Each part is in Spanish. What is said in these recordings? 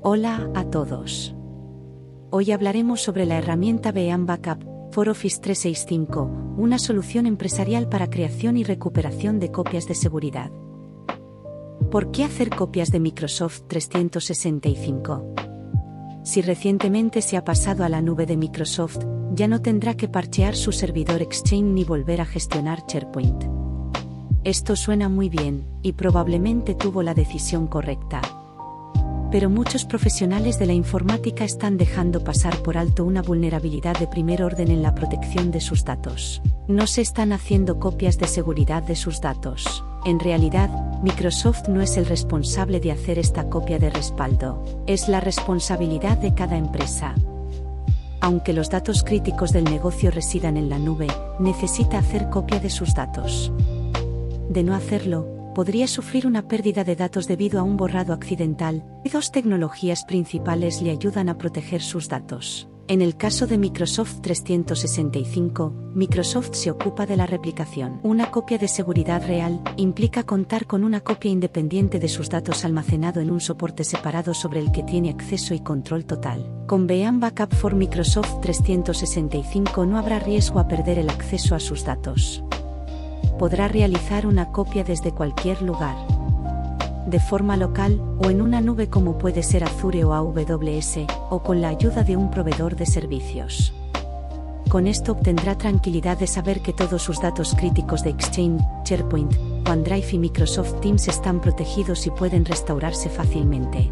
Hola a todos. Hoy hablaremos sobre la herramienta BEAM Backup for Office 365, una solución empresarial para creación y recuperación de copias de seguridad. ¿Por qué hacer copias de Microsoft 365? Si recientemente se ha pasado a la nube de Microsoft, ya no tendrá que parchear su servidor Exchange ni volver a gestionar SharePoint. Esto suena muy bien, y probablemente tuvo la decisión correcta pero muchos profesionales de la informática están dejando pasar por alto una vulnerabilidad de primer orden en la protección de sus datos. No se están haciendo copias de seguridad de sus datos. En realidad, Microsoft no es el responsable de hacer esta copia de respaldo, es la responsabilidad de cada empresa. Aunque los datos críticos del negocio residan en la nube, necesita hacer copia de sus datos. De no hacerlo, podría sufrir una pérdida de datos debido a un borrado accidental, y dos tecnologías principales le ayudan a proteger sus datos. En el caso de Microsoft 365, Microsoft se ocupa de la replicación. Una copia de seguridad real implica contar con una copia independiente de sus datos almacenado en un soporte separado sobre el que tiene acceso y control total. Con Beam Backup for Microsoft 365 no habrá riesgo a perder el acceso a sus datos podrá realizar una copia desde cualquier lugar. De forma local, o en una nube como puede ser Azure o AWS, o con la ayuda de un proveedor de servicios. Con esto obtendrá tranquilidad de saber que todos sus datos críticos de Exchange, SharePoint, OneDrive y Microsoft Teams están protegidos y pueden restaurarse fácilmente.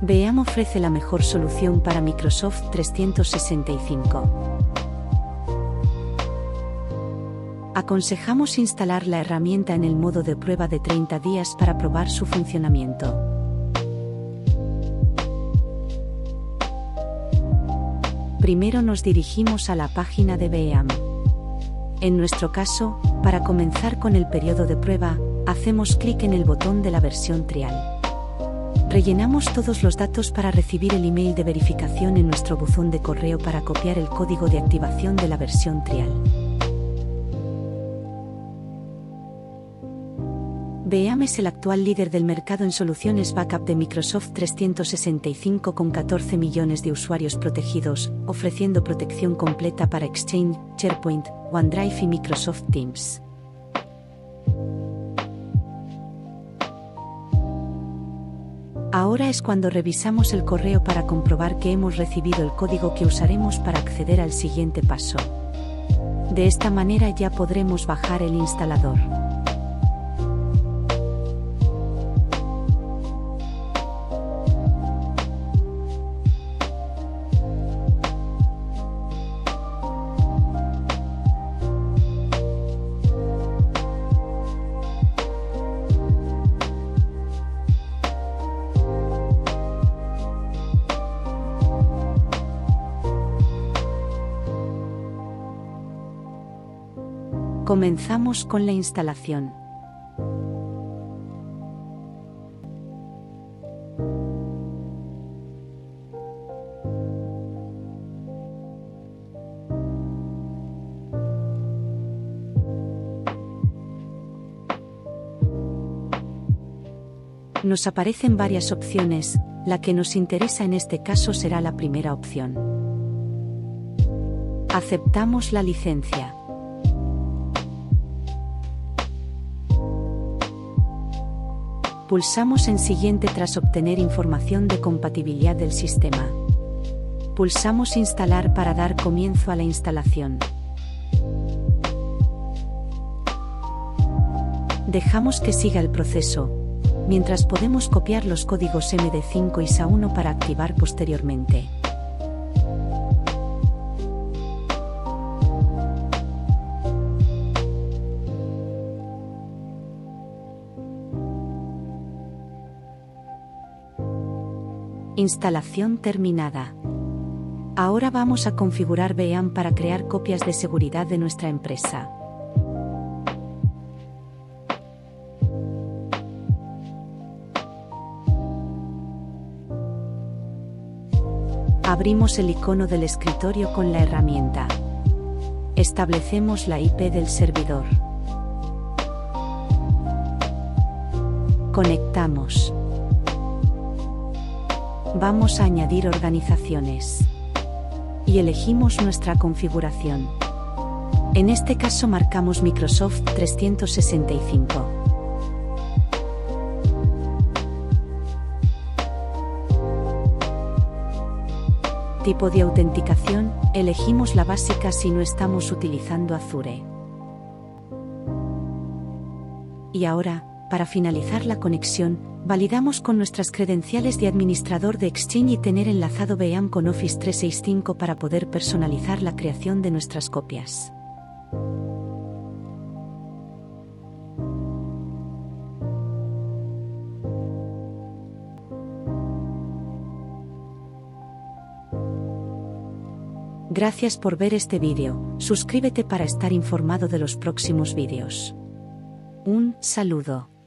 Veam ofrece la mejor solución para Microsoft 365. Aconsejamos instalar la herramienta en el modo de prueba de 30 días para probar su funcionamiento. Primero nos dirigimos a la página de BEAM. En nuestro caso, para comenzar con el periodo de prueba, hacemos clic en el botón de la versión trial. Rellenamos todos los datos para recibir el email de verificación en nuestro buzón de correo para copiar el código de activación de la versión trial. BEAM es el actual líder del mercado en soluciones backup de Microsoft 365 con 14 millones de usuarios protegidos, ofreciendo protección completa para Exchange, SharePoint, OneDrive y Microsoft Teams. Ahora es cuando revisamos el correo para comprobar que hemos recibido el código que usaremos para acceder al siguiente paso. De esta manera ya podremos bajar el instalador. Comenzamos con la instalación. Nos aparecen varias opciones, la que nos interesa en este caso será la primera opción. Aceptamos la licencia. Pulsamos en Siguiente tras obtener información de compatibilidad del sistema. Pulsamos Instalar para dar comienzo a la instalación. Dejamos que siga el proceso, mientras podemos copiar los códigos MD5 y SA1 para activar posteriormente. Instalación terminada. Ahora vamos a configurar BEAM para crear copias de seguridad de nuestra empresa. Abrimos el icono del escritorio con la herramienta. Establecemos la IP del servidor. Conectamos. Vamos a añadir organizaciones. Y elegimos nuestra configuración. En este caso marcamos Microsoft 365. Tipo de autenticación, elegimos la básica si no estamos utilizando Azure. Y ahora, para finalizar la conexión, validamos con nuestras credenciales de administrador de Exchange y tener enlazado BEAM con Office 365 para poder personalizar la creación de nuestras copias. Gracias por ver este vídeo, suscríbete para estar informado de los próximos vídeos. Un saludo.